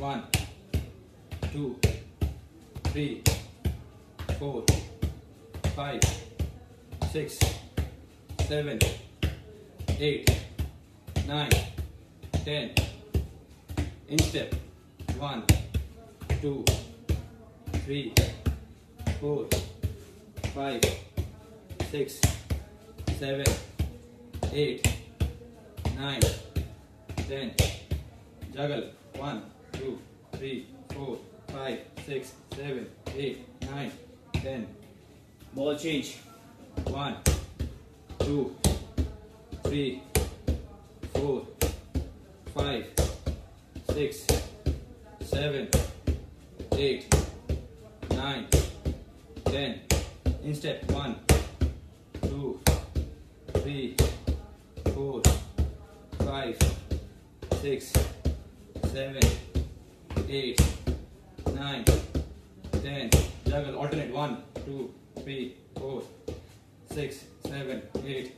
One, two, three, four, five, six, seven, eight, nine, ten. Instep. One, two, three, four, five, six, seven, eight, nine, ten. Juggle. One, two, three, four, five, six, seven, eight, nine, ten. Ball change. One, two, three, four, five, six, seven, eight, nine, ten. Instep. One, two, three, four, five, six, seven, eight, nine, ten. Juggle. Alternate. One, two, three, four, six, seven, eight,